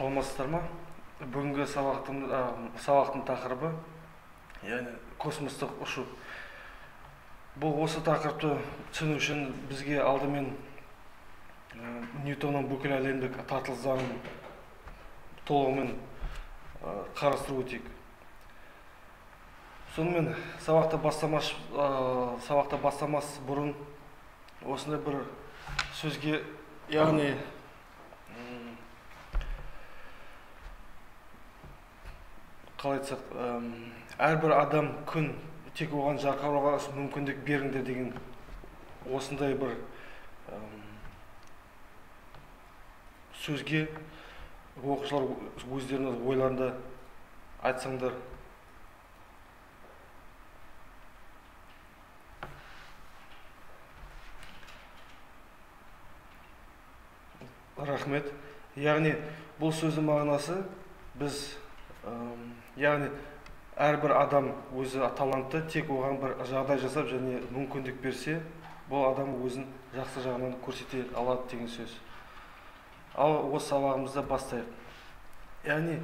саламатсыздар ма? Бүгінгі сабақтың ә, сабақтың тақырыбы яғни космостық ұшу. Бұл осы тақырыпты түсіну үшін бізге алдымен ә, ньютонның бүкіл әлемдік тартылыс заңын толығымен ә, қарастыру тиік сонымен сабақты бастамас ә, сабақты бастамас бұрын осындай бір сөзге яғни қалай айтсақ әрбір адам күн тек оған жарқырауға мүмкіндік беріңдер деген осындай бір әм, сөзге оқушылар өздерінің ойларында айтсаңдар. Рахмет. Яғни бұл сөздің мағынасы біз яғни әрбір адам өзі талантты тек оған бір жағдай жасап және мүмкіндік берсе бұл адам өзін жақсы жағынан көрсете алады деген сөз. Ал осы сабағымызды бастайық. Яғни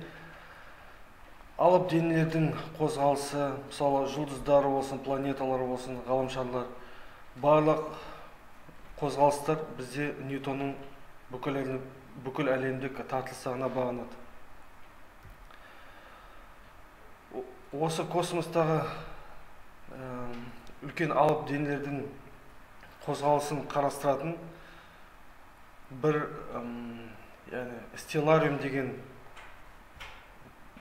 алып денелердің қозғалысы мысалы жұлдыздар болсын планеталар болсын ғаламшарлар барлық қозғалыстар бізде ньютонның бүкіл әлем, бүкіл әлемдік тартылыс заңына бағынады. Осы космостағы үлкен алып денелердің қозғалысын қарастыратын бір яғни стеллариум деген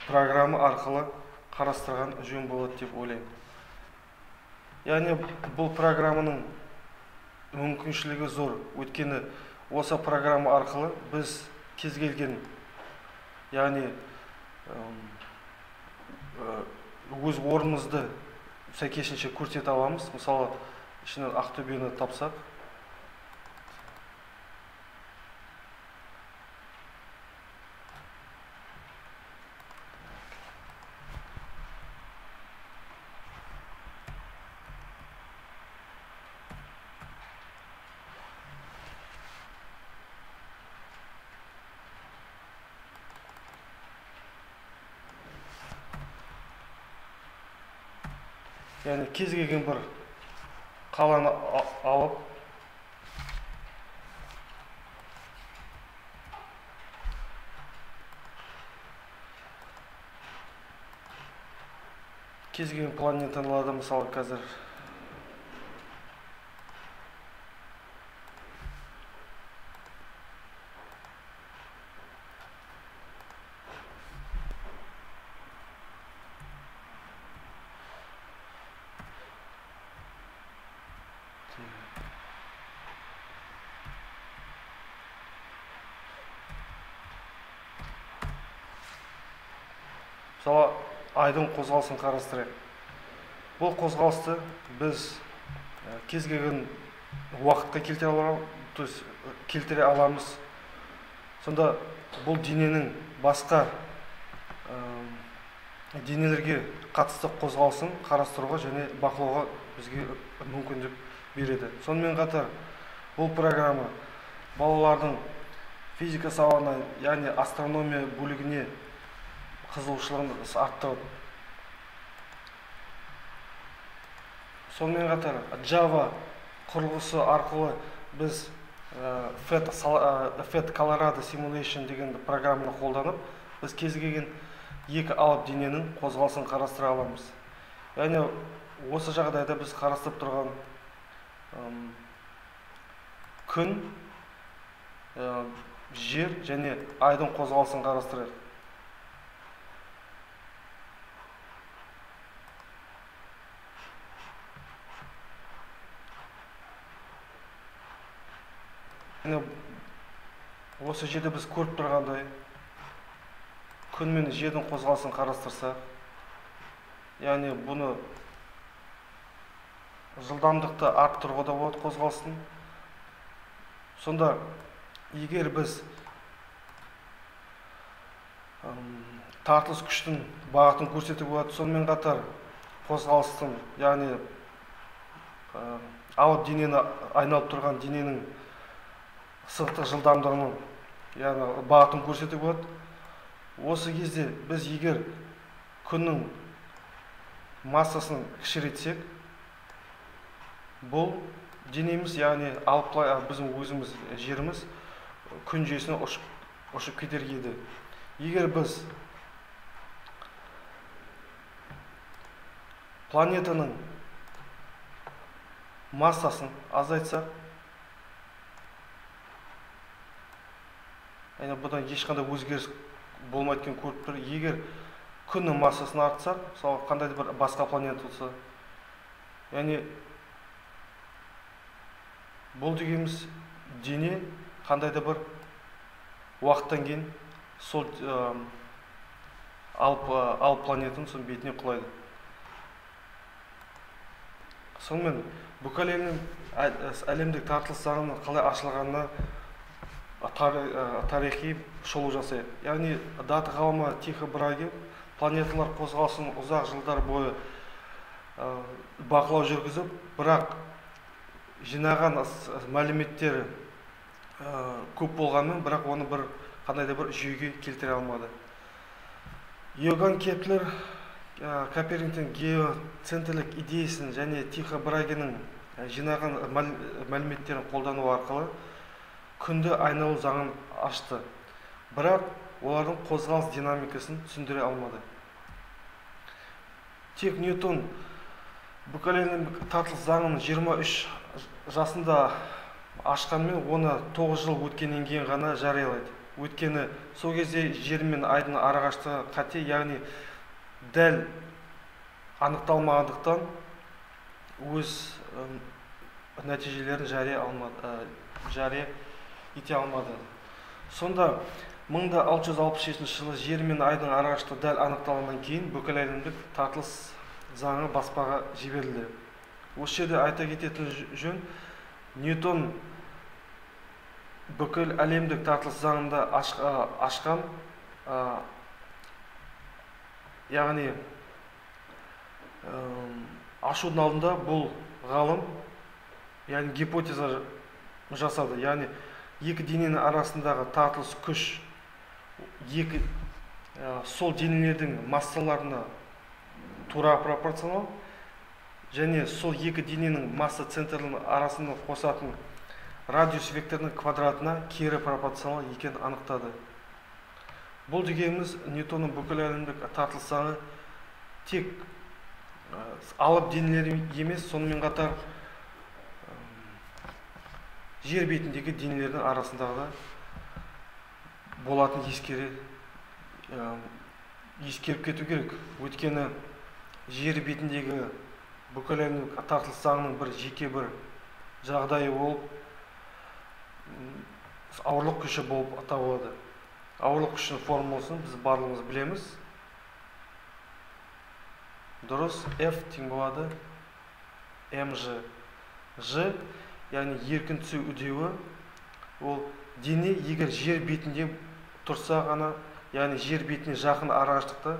программа арқылы қарастырған жөн болады деп ойлаймын. Яғни бұл программаның мүмкіншілігі зор. Өйткені осы программа арқылы біз кез келген яғни өз орнымызды сәйкесінше көрсете аламыз. Мысалы ішінен ақтөбені тапсақ яғни кез келген бір қаланы алып кез келген планеталарды мысалы қазір мысалы айдың қозғалысын қарастырайық. Бұл қозғалысты біз ә, кез келген уақытқа келтіре аламыз то есть ә, келтіре аламыз. Сонда бұл дененің басқа әм, денелерге қатысты қозғалысын қарастыруға және бақылауға бізге мүмкіндік береді. Сонымен қатар бұл программа балалардың физика сабағына яғни астрономия бөлігіне қызығушылығын арттырып сонымен қатар Java құрылғысы арқылы біз FET, ә, FET Colorado Simulation деген программаны қолданып біз кез келген екі алып дененің қозғалысын қарастыра аламыз. Яғни осы жағдайда біз қарастырып тұрған күн ә, жер және айдың қозғалысын қарастырайық. Міне осы жерде біз көріп тұрғандай күн мен жердің қозғалысын қарастырсақ яғни бұны жылдамдықты арттыруға да болады қозғалыстың. Сонда егер біз ым, тартылыс күштің бағытын көрсетуге болады сонымен қатар қозғалыстың яғни алып денені айналып тұрған дененің сызықтық жылдамдығының яғни бағытын көрсетуге болады. Осы кезде біз егер күннің массасын кішірейтсек бұл денеміз яғни алып біздің өзіміз жеріміз күн жүйесіне ұшып, ұшып кетер еді. Егер біз планетаның массасын азайтсақ яғни бұдан ешқандай өзгеріс болмайды екенін көріп тұр. Егер күннің массасын артсақ мысалы қандай да бір басқа планета болса яғни бұл дегеніміз дене қандай да бір уақыттан кейін сол алып, алып планетаның сол бетіне құлайды. Сонымен бүкіл әлем әлемдік тартылыс қалай ашылғанына тарихи шолу жасайық. Яғни даты ғалымы тихо браги планеталар қозғалысын ұзақ жылдар бойы бақылау жүргізіп бірақ жинаған мәліметтер көп болғанымен бірақ оны бір қандай да бір жүйеге келтіре алмады. Иоганн кеплер коперниктің геоцентрлік идеясын және тихо брагиннің жинаған мәліметтерін қолдану арқылы күнді айналу заңын ашты. Бірақ олардың қозғалыс динамикасын түсіндіре алмады. Тек ньютон бүкіләлемдік тартылыс заңын 23 жасында ашқанмен оны 9 жыл өткеннен кейін ғана жариялайды. Өйткені сол кезде жер мен айдың арақашықтығы қате яғни дәл анықталмағандықтан өз нәтижелерін жария алмады жария ете алмады. Сонда мың да алты жүз алпыс жетінші жылы жер мен айдың арақашықтығы дәл анықталғаннан кейін бүкіләлемдік тартылыс заңы баспаға жіберілді. Осы жерде айта кететін жөн ньютон бүкіл әлемдік тартылыс заңында ашқан яғни ашудың алдында бұл ғалым яғни гипотеза жасады. Яғни екі дененің арасындағы тартылыс күш екі сол денелердің массаларына тура пропорционал және сол екі дененің масса центрлерінің арасында қосатын радиус векторының квадратына кері пропорционал екенін анықтады. Бұл дегеніміз ньютонның бүкіл әлемдік тартылыс заңы тек алып денелер емес сонымен қатар жер бетіндегі денелердің арасындағы болатын ескере ескеріп кету керек. Өйткені жер бетіндегі бүкіл әлемдік тартылыс заңының бір жеке бір жағдайы болып ауырлық күші болып табылады ауырлық күшінің формуласын біз барлығымыз білеміз. Дұрыс f тең болады mg ж яғни еркін түсу үдеуі ол дене егер жер бетінде тұрса ғана яғни жер бетіне жақын арақашықтықта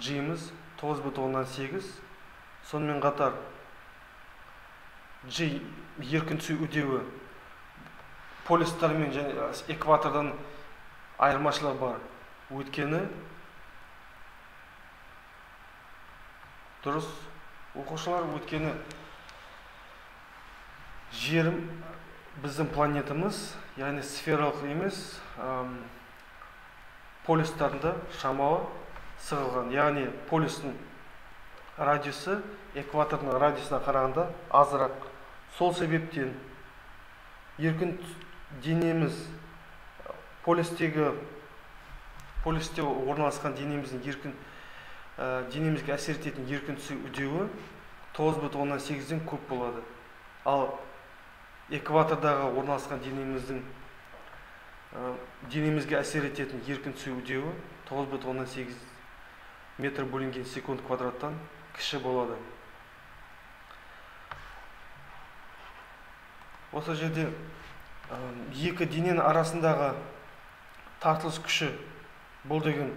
g-міз тоғыз бүтін оннан сегіз. Сонымен қатар g еркін түсу үдеуі полюстармен және экватордан айырмашылығы бар. Өйткені дұрыс оқушылар өйткені жерім біздің планетамыз яғни сфералық емес полюстарында шамалы сығылған. Яғни полюстің радиусы экватордың радиусына қарағанда азырақ. Сол себептен еркін денеміз полюстегі полюсте орналасқан денеміздің еркін ә, денемізге әсер ететін еркін түсу үдеуі тоғыз бүтін оннан сегізден көп болады. Ал экватордағы орналасқан денеміздің денемізге әсер ететін еркін түсу үдеуі тоғыз бүтін оннан сегіз метр бөлінген секунд квадраттан кіші болады. Осы жерде екі дененің арасындағы тартылыс күші бұл деген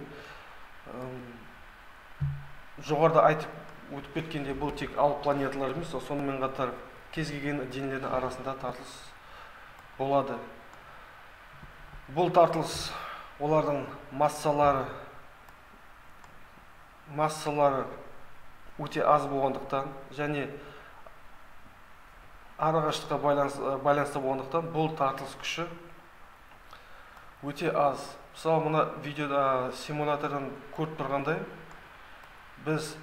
жоғарыда айтып өтіп кеткенде бұл тек алып планеталар емес сонымен қатар кез келген денелердің арасында тартылыс болады. Бұл тартылыс олардың массалары массалары өте аз болғандықтан және арақашықтыққа байланысты болғандықтан бұл тартылыс күші өте аз. Мысалы мына видеода симулятордан көріп тұрғандай біз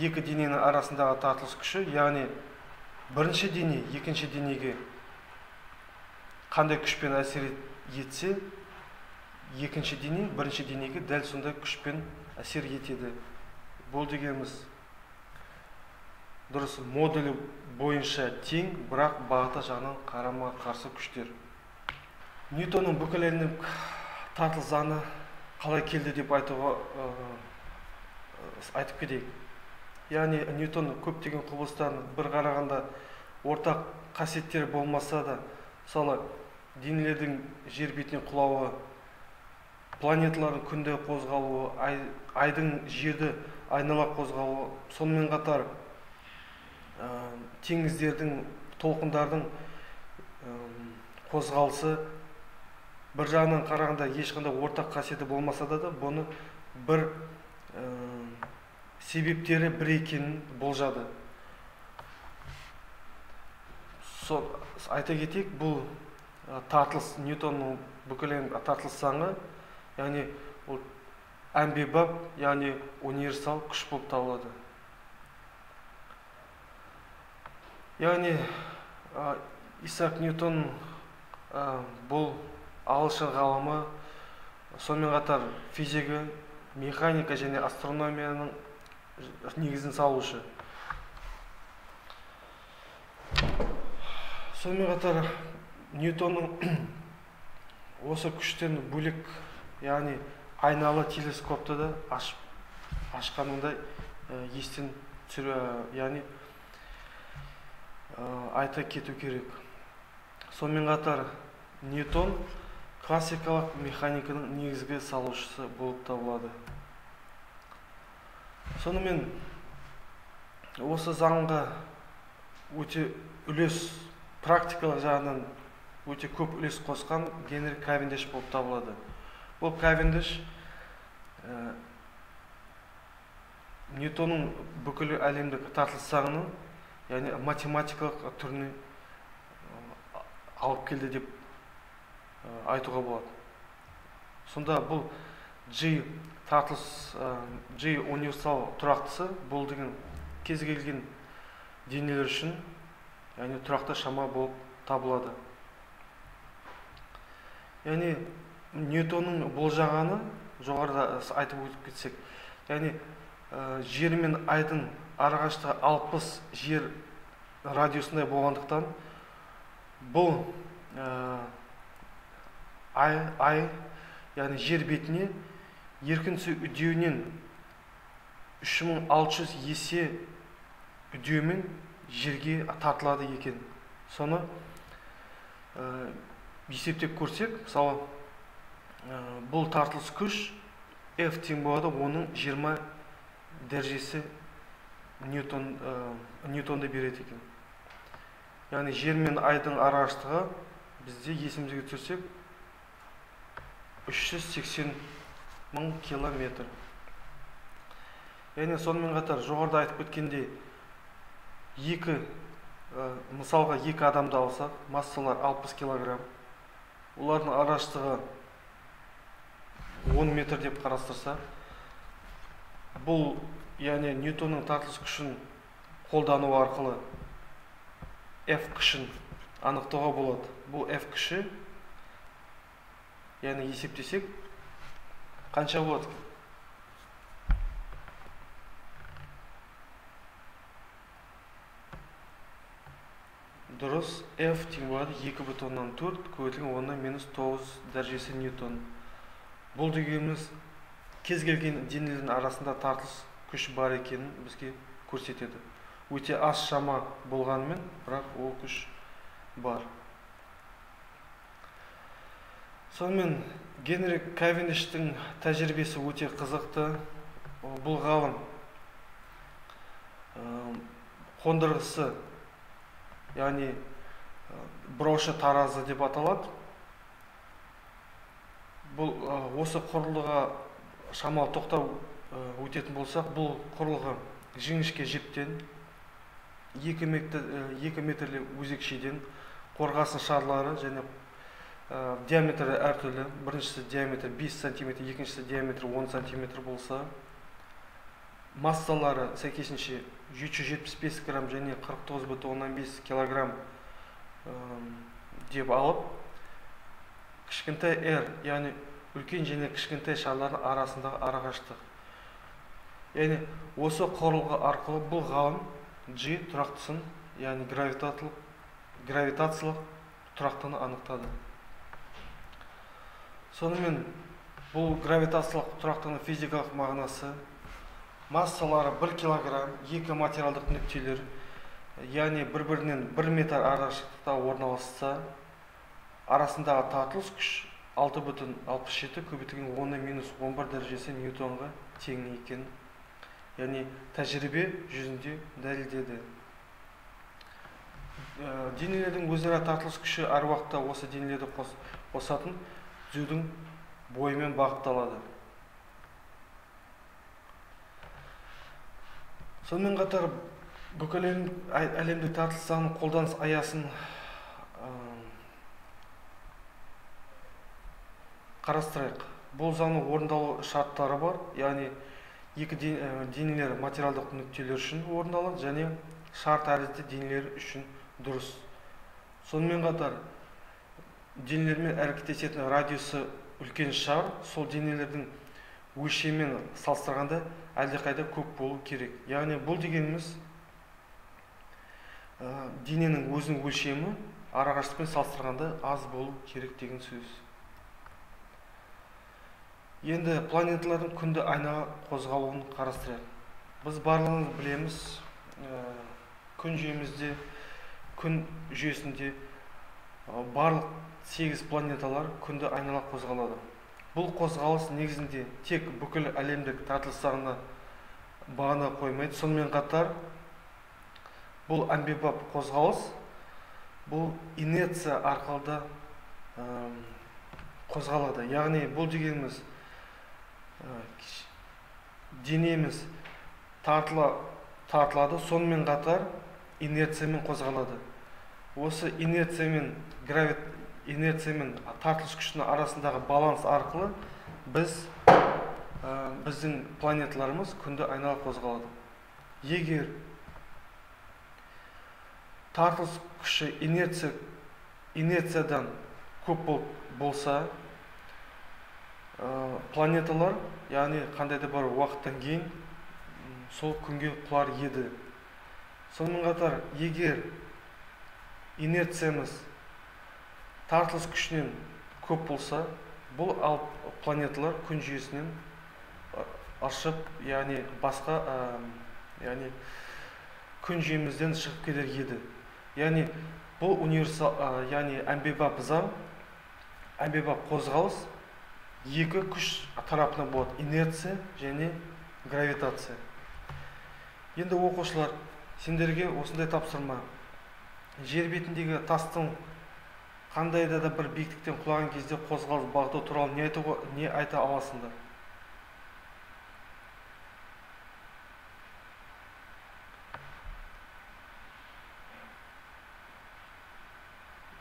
екі дененің арасындағы тартылыс күші яғни бірінші дене екінші денеге қандай күшпен әсер етсе екінші дене бірінші денеге дәл сондай күшпен әсер етеді. Бұл дегеніміз дұрыс модулі бойынша тең бірақ бағыты жағынан қарама қарсы күштер. Ньютонның бүкіл әлемдік тартылыс заңы қалай келді деп айтуға айтып кетейік. Яғни ньютон көптеген құбылыстардың бір қарағанда ортақ қасиеттері болмаса да мысалы денелердің жер бетіне құлауы планеталардың күнді қозғалуы ай, айдың жерді айнала қозғалуы сонымен қатар ә, теңіздердің толқындардың ә, қозғалысы бір жағынан қарағанда ешқандай ортақ қасиеті болмаса да, да бұны бір себептері бір екенін болжады. Сол айта кетейік бұл тартылыс ньютонның бүкіл тартылыс заңы яғни ол әмбебап яғни универсал күш болып табылады. Яғни исаак ньютон бұл ағылшын ғалымы сонымен қатар физигі механика және астрономияның негізін салушы. Сонымен қатар ньютонның осы күштен бөлек яғни айналы телескопты да ашып ашқанында естен түсіре яғни айта кету керек. Сонымен қатар ньютон классикалық механиканың негізгі салушысы болып табылады. Сонымен осы заңға өте үлес практикалық жағынан өте көп үлес қосқан генри кавендиш болып табылады. Бұл кавендиш ә, ньютонның бүкіл әлемдік тартылыс заңының яғни математикалық түріне алып келді деп айтуға болады. Сонда бұл g тартылыс g универсал тұрақтысы бұл деген кез келген денелер үшін яғни тұрақты шама болып табылады. Яғни ньютонның болжағаны жоғарыда айтып өтіп кетсек яғни ә, жер мен айдың арақашықтығы алпыс жер радиусындай болғандықтан бұл ә, ай, ай яғни жер бетіне еркін түсу үдеуінен 3600 есе үдеумен жерге тартылады екен. Соны ә, есептеп көрсек мысалы ә, бұл тартылыс күш F тең болады оның 20 дәрежесі ньютон ә, ньютонды береді екен. Яғни жер мен айдың арақашықтығы бізде есімізге түсірсек 380 мың километр. Яғни сонымен қатар жоғарыда айтып кеткендей екі ә, мысалға екі адамды алсақ массалар 60 килограмм. Олардың арақашықтығы 10 метр деп қарастырсақ бұл яғни ньютонның тартылыс күшін қолдану арқылы F күшін анықтауға болады. Бұл F күші яғни есептесек қанша болады дұрыс F тең болады екі бүтін оннан төрт көбейтілген оннан минус тоғыз дәрежесі ньютон. Бұл дегеніміз кез келген денелердің арасында тартылыс күш бар екенін бізге көрсетеді. Өте аз шама болғанымен бірақ ол күш бар. Сонымен генри кавендиштің тәжірибесі өте қызықты. Бұл ғалым қондырғысы яғни брошы таразы деп аталады. Бұл осы құрылғыға шамалы тоқтау өтетін болсақ бұл құрылғы жіңішке жіптен екі екі метрлі өзекшеден қорғасын шарлары және диаметрі әртүрлі біріншісі диаметр 5 сантиметр екіншісі диаметр 10 сантиметр болса массалары сәйкесінше 775 грамм және 49,5 килограмм деп алып кішкентай r яғни үлкен және кішкентай шарлардың арасындағы арақашықтық. Яғни осы құрылғы арқылы бұл ғалым G тұрақтысын яғни гравитациялық тұрақтыны анықтады. Сонымен бұл гравитациялық тұрақтының физикалық мағынасы массалары 1 килограмм екі материалдық нүктелер яғни бір бірінен 1 метр арақашықтықта орналасса арасындағы тартылыс күш 6,67 көбейтілген 10 минус 11 дәрежесі ньютонға тең екен. Яғни тәжірибе жүзінде дәлелдеді. Денелердің өзара тартылыс күші әр уақытта осы денелерді қос, қосатын түзудің бойымен бағытталады. Сонымен қатар бүкіл әлем- әлемдік тартылыс заңының қолданыс аясын қарастырайық. Бұл заңның орындалу шарттары бар яғни екі де- денелер материалдық нүктелер үшін орындалады және шар тәрізді денелер үшін дұрыс. Сонымен қатар денелермен әрекеттесетін радиусы үлкен шар. Сол денелердің өлшемімен салыстырғанда әлдеқайда көп болу керек. Яғни бұл дегеніміз ә, дененің өзінің өлшемі арақашықтықпен салыстырғанда аз болу керек деген сөз. Енді планеталардың күнді айнала қозғалуын қарастырайық. Біз барлығымыз білеміз ә, күн жүйемізде күн жүйесінде барлық сегіз планеталар күнді айнала қозғалады. Бұл қозғалыс негізінде тек бүкіл әлемдік тартылыс заңына бағына қоймайды. Сонымен қатар бұл әмбебап қозғалыс бұл инерция арқылы да қозғалады. Яғни бұл дегеніміз денеміз тартыла тартылады. Сонымен қатар инерциямен қозғалады. Осы инерция мен гравит инерция мен тартылыс күшінің арасындағы баланс арқылы біз ә, біздің планеталарымыз күнді айнала қозғалады. Егер тартылыс күші инерция инерциядан көп бол, болса ә, планеталар яғни қандай да бір уақыттан кейін сол күнге құлар еді. Сонымен қатар егер инерциямыз тартылыс күшінен көп болса бұл ал планеталар күн жүйесінен ы, ыршып яғни басқа яғни күн жүйемізден шығып кетер еді. Яғни бұл универсал яғни әмбебап заң әмбебап қозғалыс екі күш тарапынан болады. Инерция және гравитация. Енді оқушылар сендерге осындай тапсырма жер бетіндегі тастың қандай да, бір биіктіктен құлаған кезде қозғалыс бағыты туралы не не айта аласыңдар?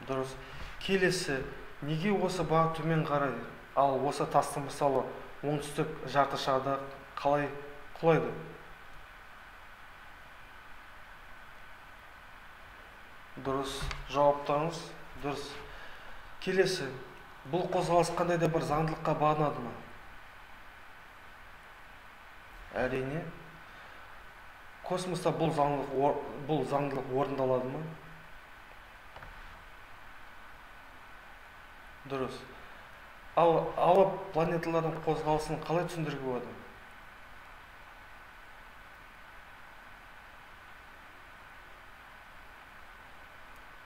Дұрыс. Келесі неге осы бағыт төмен қарай ал осы тастың мысалы оңтүстік жарты шарда қалай құлайды? Дұрыс жауаптарыңыз дұрыс. Келесі бұл қозғалыс қандай да бір заңдылыққа бағынады ма? Әрине космоста бұл заңдылық ор- бұл заңдылық орындалады ма? Дұрыс. Ал ауа планеталардың қозғалысын қалай түсіндіруге болады?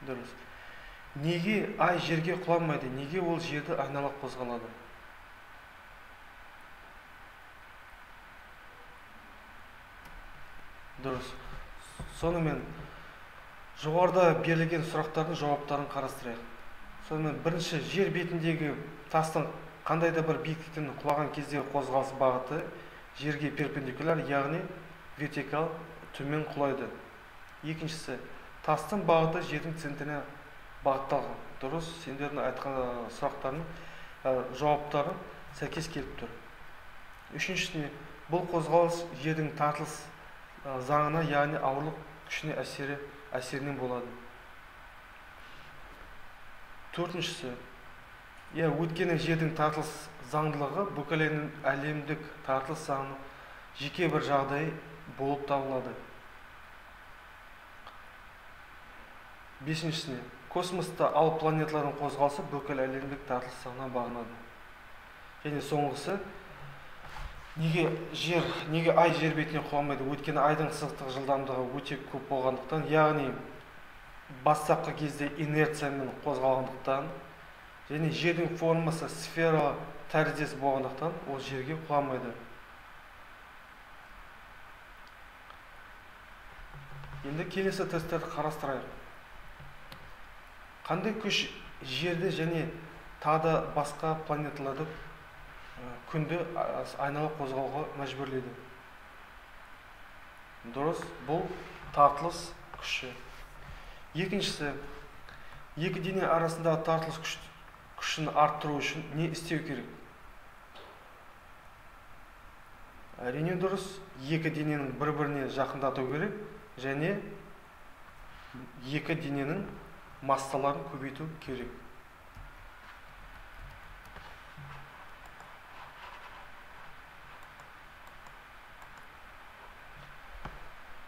Дұрыс. Неге ай жерге құламайды неге ол жерді айнала қозғалады? Дұрыс. Сонымен жоғарыда берілген сұрақтардың жауаптарын қарастырайық. Сонымен бірінші жер бетіндегі тастың қандай да бір биіктіктен құлаған кездегі қозғалыс бағыты жерге перпендикуляр яғни вертикал төмен құлайды. Екіншісі тастың бағыты жердің центріне бағытталған. Дұрыс сендердің айтқан сұрақтарың жауаптары сәйкес келіп тұр. Үшіншісіне бұл қозғалыс жердің тартылыс заңына яғни ауырлық күшіне әсері әсерінен болады. Төртіншісі иә өйткені жердің тартылыс заңдылығы бүкіл әлемдік тартылыс заңының жеке бір жағдай болып табылады. Бесіншісіне космоста ал планеталардың қозғалысы бүкіл әлемдік тартылыс заңына бағынады. Және соңғысы неге жер неге ай жер бетіне құламайды өйткені айдың сызықтық жылдамдығы өте көп болғандықтан яғни бастапқы кезде инерциямен қозғалғандықтан және жердің формасы сфера тәріздес болғандықтан ол жерге құламайды енді келесі тесттерді қарастырайық. Қандай күш жерді және тағы да басқа планеталарды күнді айнала қозғауға мәжбүрлейді дұрыс бұл тартылыс күші. Екіншісі екі дене арасындағы тартылыс күш күшін арттыру үшін не істеу керек? Әрине дұрыс екі дененің бір біріне жақындату керек және екі дененің массаларын көбейту керек.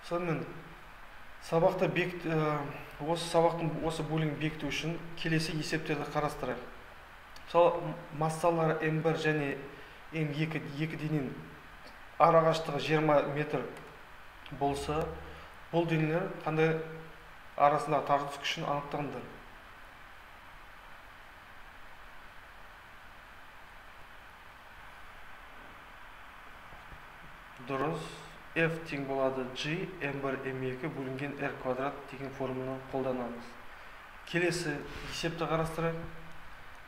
Сонымен сабақты бекіт осы сабақтың осы бөлігін бекіту үшін келесі есептерді қарастырайық. Мысалы массалары м1 және м2 екі дененің арақашықтығы 20 метр болса бұл денелер қандай арасындағы тартылыс күшін анықтаңдар дұрыс f тең болады g m1 m2 бөлінген r квадрат деген формуланы қолданамыз. Келесі есепті қарастырайық.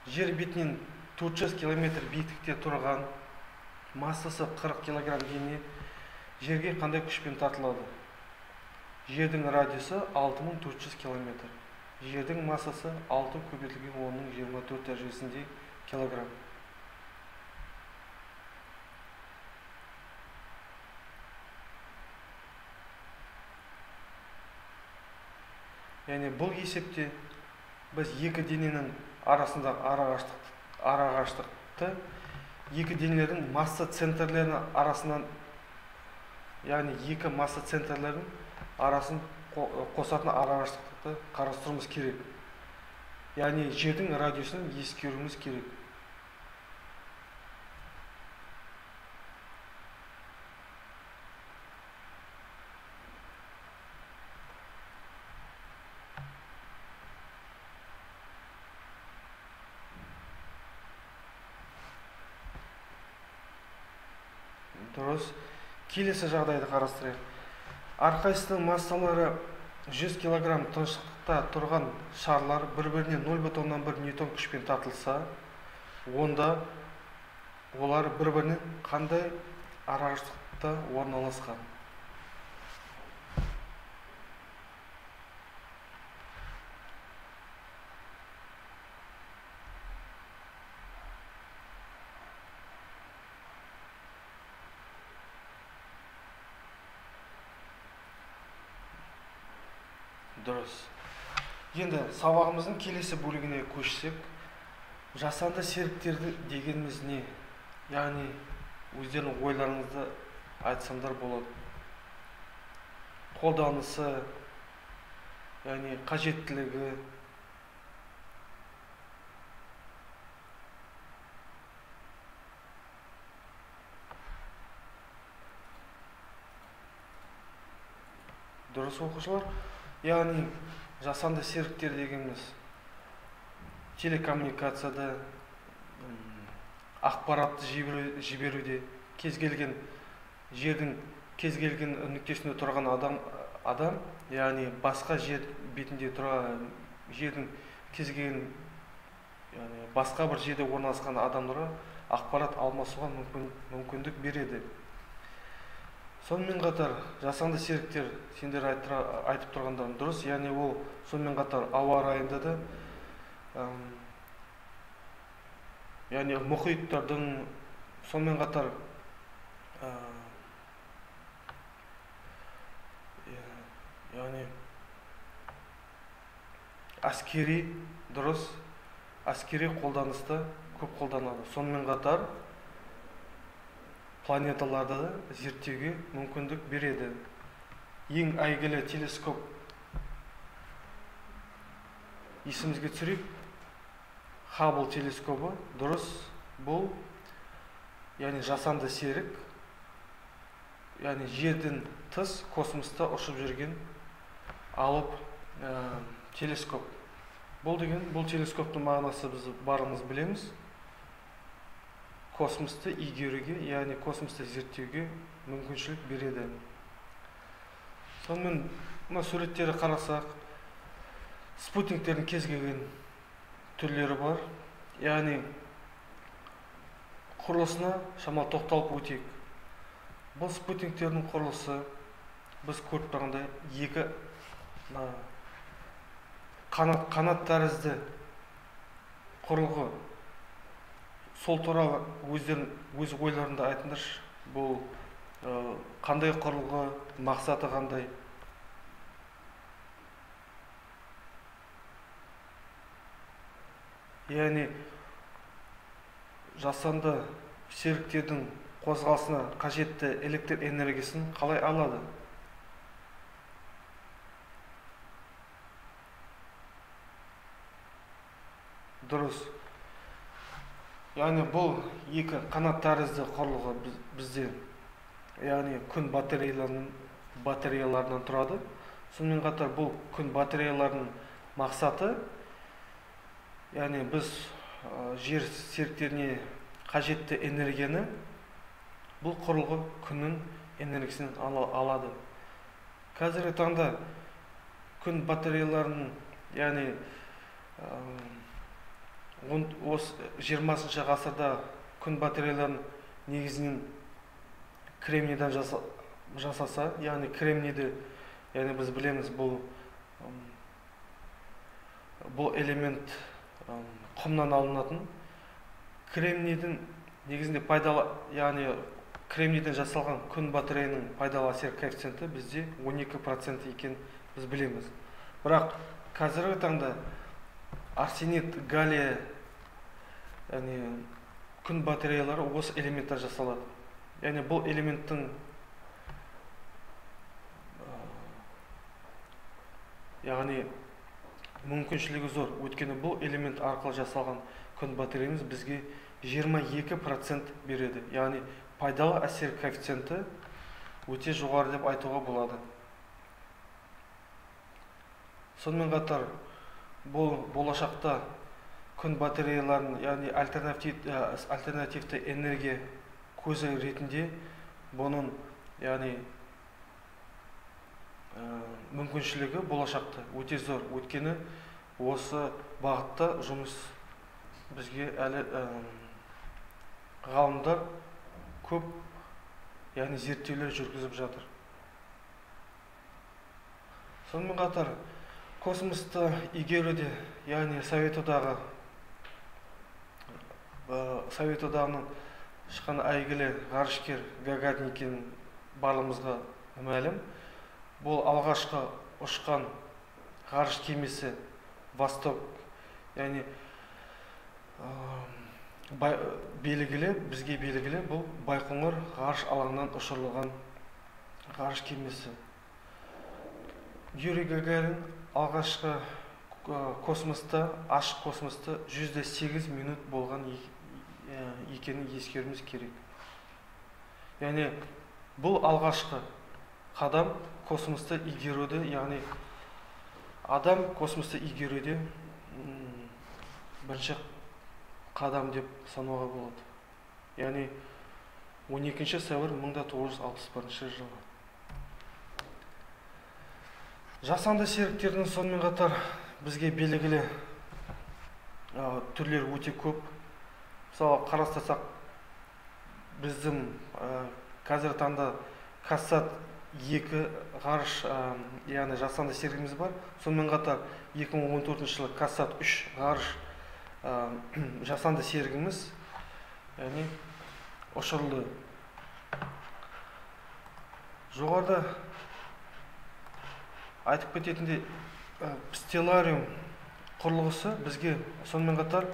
Жер бетінен 400 километр биіктікте тұрған массасы 40 килограмм дене жерге қандай күшпен тартылады? Жердің радиусы 6400 километр жердің массасы 6 көбейтілген онның 24 дәрежесінде килограмм. Яғни бұл есепте біз екі дененің арасындағы арақашықтық арақашықтықты екі денелердің масса центрлерінің арасынан яғни екі масса центрлерінің арасын қосатын арақашықтықты қарастыруымыз керек. Яғни жердің радиусын ескеруіміз керек. Дұрыс. Келесі жағдайды қарастырайық. Әрқайсысының массалары 100 килограмм тыныштықта тұрған шарлар бір біріне нөл бүтін оннан бір ньютон күшпен тартылса онда олар бір бірінен қандай арақашықтықта орналасқан дұрыс енді сабағымыздың келесі бөлігіне көшсек жасанды серіктерді дегеніміз не? Яғни өздерінің ойларыңызды айтсамдар болады. Қолданысы яғни қажеттілігі. Дұрыс оқушылар? Яғни жасанды серіктер дегеніміз телекоммуникацияда ақпаратты жіберуде кез келген жердің кез келген нүктесінде тұрған адам адам яғни басқа жер бетінде тұрған жердің кез келген яғни басқа бір жерде орналасқан адамдарға ақпарат алмасуға мүмкін, мүмкіндік береді. Сонымен қатар жасанды серіктер сендер айтып тұрғандарың дұрыс. Яғни ол сонымен қатар ауа райында да яғни мұхиттардың сонымен қатар яғни әскери дұрыс әскери қолданыста көп қолданады. Сонымен қатар планеталарды зерттеуге мүмкіндік береді. Ең әйгілі телескоп есімізге түсірейік. Хаббл телескопы дұрыс бұл яғни жасанды серік яғни жерден тыс космоста ұшып жүрген алып ә, телескоп. Бұл деген бұл телескоптың мағынасы біз барымыз білеміз. Космосты игеруге яғни космосты зерттеуге мүмкіншілік береді. Сонымен мына суреттерді қарасақ спутниктердің кез келген түрлері бар. Яғни құрылысына шамалы тоқталып өтейік. Бұл спутниктердің құрылысы біз көріп тұрғандай екі қанат қанат тәрізді құрылғы сол туралы өздерің өз ойларыңды айтыңдаршы. Бұл қандай құрылғы мақсаты қандай? Яғни жасанды серіктердің қозғалысына қажетті электр энергиясын қалай алады? Дұрыс. Яғни бұл екі қанат тәрізді құрылғы бізде яғни күн батареяларының батареяларынан тұрады сонымен қатар бұл күн батареяларының мақсаты яғни біз жер серіктеріне қажетті энергияны бұл құрылғы күннің энергиясынан алады қазіргі таңда күн батареяларының яғни осы жиырмасыншы ғасырда күн батареяларын негізінен кремнийден жаса, жасаса яғни кремнийді яғни біз білеміз бұл бұл элемент құмнан алынатын. Кремнийдің негізінде пайдалы яғни кремнийден жасалған күн батареяның пайдалы әсер коэффициенті бізде 12 процент екенін біз білеміз. Бірақ қазіргі таңда арсенит галлия яғни күн батареялары осы элементтер жасалады. Яғни бұл элементтің яғни мүмкіншілігі зор. Өйткені бұл элемент арқылы жасалған күн батареямыз бізге 22 процент береді. Яғни пайдалы әсер коэффициенті өте жоғары деп айтуға болады. Сонымен қатар бұл болашақта күн батареяларын яғни альтернатив, альтернативті энергия көзі ретінде бұның яғни ә, мүмкіншілігі болашақта өте зор. Өйткені осы бағытта жұмыс бізге әлі ә, ғалымдар көп яғни зерттеулер жүргізіп жатыр. Сонымен қатар космосты игеруде яғни совет одағы совет одағының шыққан әйгілі ғарышкер гагарин екені барлығымызға мәлім. Бұл алғашқы ұшқан ғарыш кемесі восток яғни белгілі бізге белгілі бұл байқоңыр ғарыш алаңынан ұшырылған ғарыш кемесі. Юрий гагарин алғашқы космоста ашық космоста жүзде сегіз минут болған екенін ескеруіміз керек. Яғни бұл алғашқы қадам космосты игеруді яғни адам космосты игеруде бірінші қадам деп санауға болады. Яғни 12 сәуір 1961 жылы. Жасанды серіктердің сонымен қатар бізге белгілі түрлері өте көп. Мысалы қарастырсақ біздің ә, қазіргі таңда кассат екі ғарыш яғни жасанды серігіміз бар. Сонымен қатар 2014 жылы кассат үш ғарыш жасанды серігіміз яғни ұшырылды. Жоғарыда айтып кететіндей стеллариум құрылғысы бізге сонымен қатар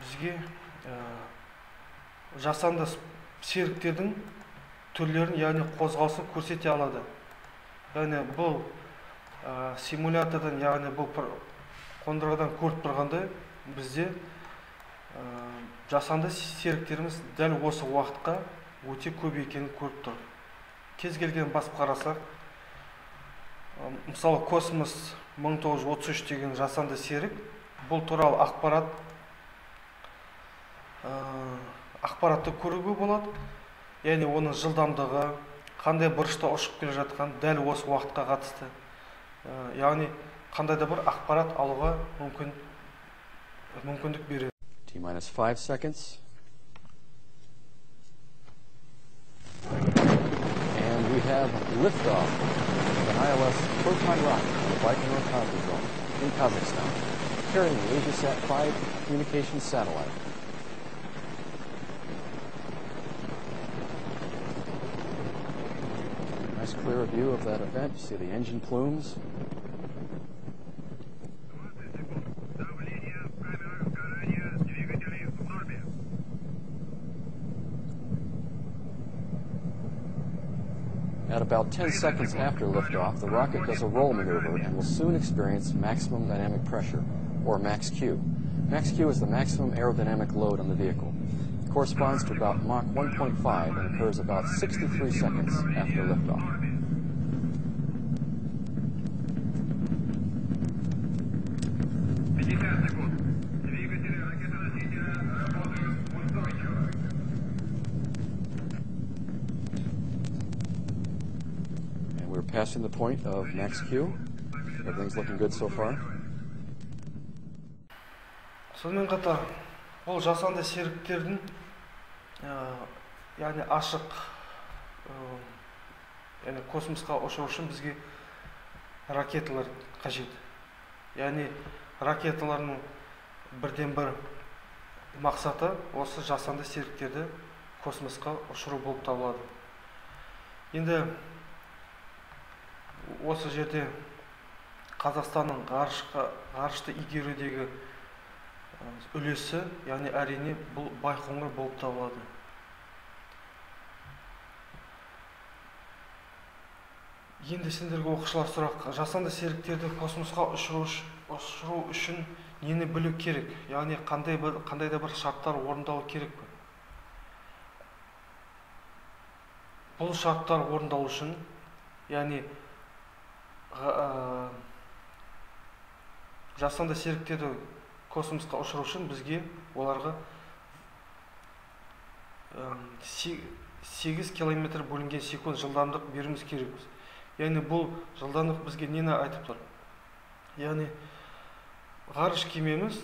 бізге ә, жасанды серіктердің түрлерін яғни қозғалысын көрсете алады. Яғни бұл ә, симулятордан яғни бұл қондырғыдан көріп тұрғандай бізде жасанды серіктеріміз дәл осы уақытқа өте көп екенін көріп тұр. Кез келген басып қарасақ мысалы космос 1933 деген жасанды серік бұл туралы ақпарат ә, ақпаратты көруге болады. Яғни оның жылдамдығы қандай бұрышта ұшып келе жатқан дәл осы уақытқа қатысты. Ә, яғни қандай да бір ақпарат алуға мүмкін мүмкіндік береді. We have liftoff of an ILS proton rocket on the Baikonur Cosmodrome in Kazakhstan, carrying the AsiaSat 5 communications satellite. Nice clear view of that event. You see the engine plumes. About 10 seconds after liftoff, the rocket does a roll maneuver and will soon experience maximum dynamic pressure, or max Q. Max Q is the maximum aerodynamic load on the vehicle. It corresponds to about Mach 1.5 and occurs about 63 seconds after liftoff. Passing the point of max Q. Everything's looking good so far. сонымен қатар бұл жасанды серіктердің ә, яғни ашық яғни космосқа ұшыру үшін бізге ракеталар қажет яғни ракеталардың бірден бір мақсаты осы жасанды серіктерді космосқа ұшыру болып табылады енді осы жерде қазақстанның ғарышқа ғарышты игерудегі үлесі яғни әрине бұл байқоңыр болып табылады. Енді сендерге оқушылар сұрақ. Жасанды серіктерді космосқа ұшыру, ұшыру үшін нені білу керек? Яғни қандай бір қандай да бір шарттар орындалу керек пе? Бұл шарттар орындалу үшін яғни жасанды серіктерді космосқа ұшыру үшін бізге оларға м, се- сегіз километр бөлінген секунд жылдамдық беруіміз керекпіз. Яғни бұл жылдамдық бізге нені айтып тұр? Яғни ғарыш кемеміз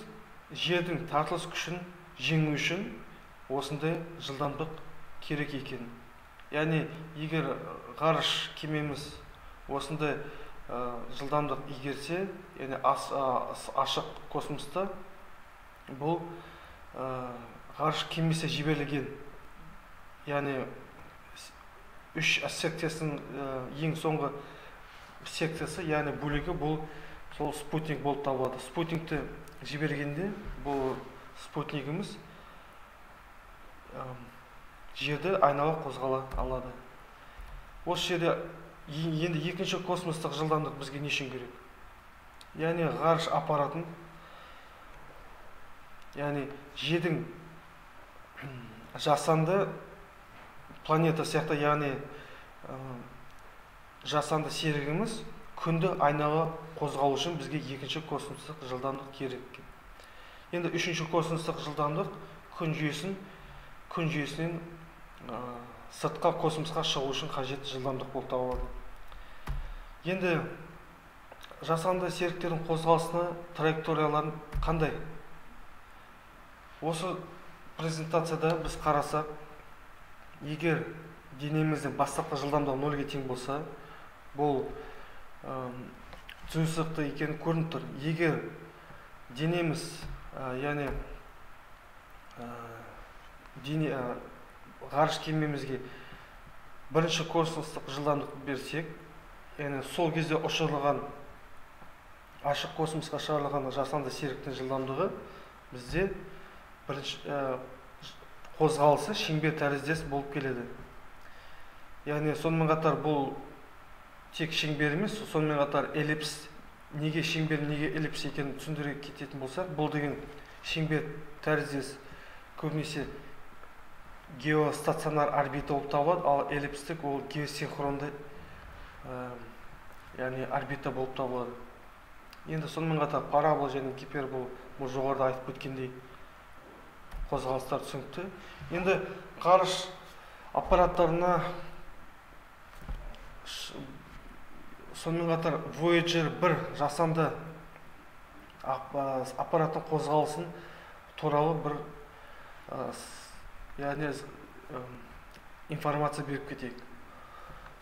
жердің тартылыс күшін жеңу үшін осындай жылдамдық керек екен. Яғни егер ғарыш кемеміз осындай жылдамдық игерсе яғни ашық космоста бұл ә, ғарыш кемесі жіберілген. Яғни үш секциясының ә, ең соңғы секциясы яғни бөлігі бұл сол спутник болып табылады. Спутникті жібергенде бұл спутнигіміз жерді айнала қозғала алады. Осы жерде енді екінші космостық жылдамдық бізге не үшін керек? Яғни ғарыш аппаратын яғни жердің жасанды планета сияқты яғни ә, жасанды серігіміз күнді айнала қозғалу үшін бізге екінші космостық жылдамдық керек. Енді үшінші космостық жылдамдық күн жүйесін күн жүйесінен сыртқа космосқа шығу үшін қажет жылдамдық болып табылады. Енді жасанды серіктердің қозғалысына траекторияларын қандай? Осы презентацияда біз қарасақ егер денеміздің бастапқы жылдамдығы нөлге тең болса бұл түн сызықты екені көрініп тұр. Егер денеміз яғни ә, дене ғарыш кемемізге бірінші космостық жылдамдық берсек яғни сол кезде ұшырылған ашық космосқа шығарылған жасанды серіктің жылдамдығы бізде бірінші ә, қозғалысы шеңбер тәріздес болып келеді. Яғни сонымен қатар бұл тек шеңбер емес сонымен қатар эллипс неге шеңбер неге эллипс екенін түсіндіре кететін болсақ бұл деген шеңбер тәріздес көбінесе геостационар орбита болып табылады. Ал эллипстік ол геосинхронды ә, яғни орбита болып табылады. Енді сонымен қатар парабол және гипербол бұл жоғарыда айтып кеткендей қозғалыстар түсінікті. Енді ғарыш аппараттарына сонымен қатар Voyager 1 жасанды аппараттың қозғалысын туралы бір яғни информация беріп кетейік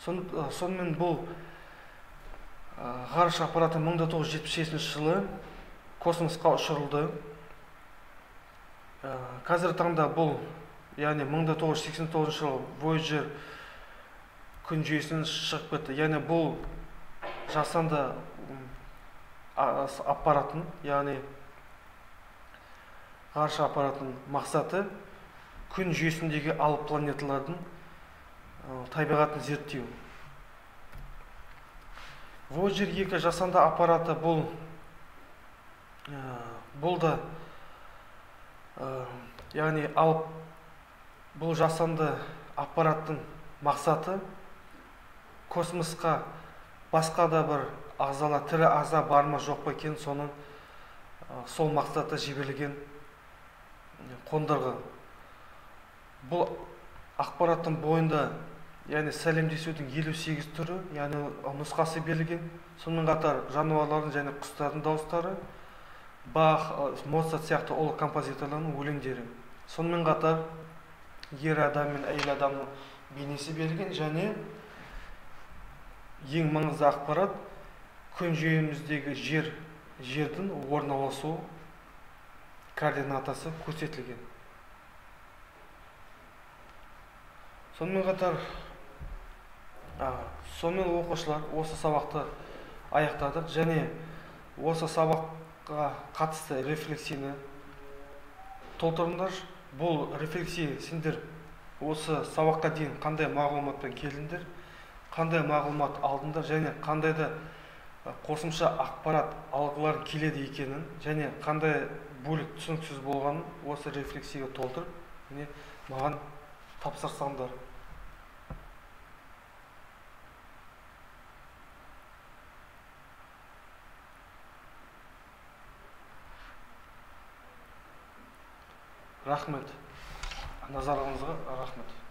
сонымен бұл ғарыш аппараты 1976 жылы космосқа ұшырылды. Қазіргі таңда бұл яғни 1989 жылы Voyager күн жүйесінен шығып кетті. Яғни бұл жасанды аппаратын яғни ғарыш аппаратының мақсаты күн жүйесіндегі алып планеталардың табиғатын зерттеу. Voyager 2 жасанды аппараты бұл бұл да яғни алып бұл жасанды аппараттың мақсаты космосқа басқа да бір ағзалар тірі ағза бар ма жоқ па екенін соның сол мақсатта жіберілген қондырғы. Бұл ақпараттың бойында яғни сәлемдесудің елу сегіз түрі яғни нұсқасы берілген. Сонымен қатар жануарлардың және құстардың дауыстары бах моцарт сияқты ұлы композиторлардың өлеңдері. Сонымен қатар ер адам мен әйел адамның бейнесі берілген және ең маңызды ақпарат күн жүйеміздегі жер жердің орналасу координатасы көрсетілген. Сонымен қатар а, сонымен оқушылар осы сабақты аяқтадық және осы сабаққа қатысты рефлексияны толтырыңдар. Бұл рефлексия сендер осы сабаққа дейін қандай мағлұматпен келдіңдер қандай мағлұмат алдыңдар және қандай да қосымша ақпарат алғылар келеді екенін және қандай бөлік түсініксіз болғанын осы рефлексияға толтырып міне маған тапсырсаңдар. Рахмет. Назарларыңызға рахмет.